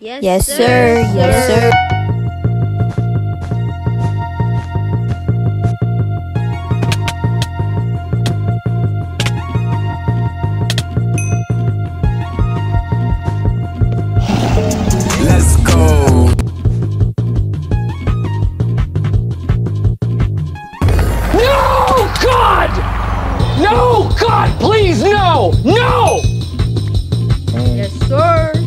Yes, Yes, sir. Yes, sir. Let's go. No, God! No, God, please, no! No! Yes, sir.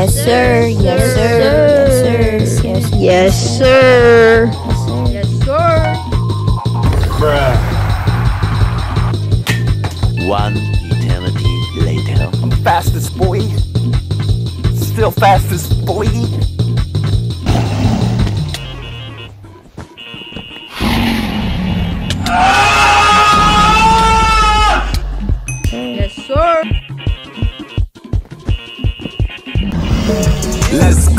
Yes, sir. Yes, sir. Yes, sir. Yes, Yes, sir. Yes, sir. One eternity later. I'm the fastest boy. Still fastest boy. Let's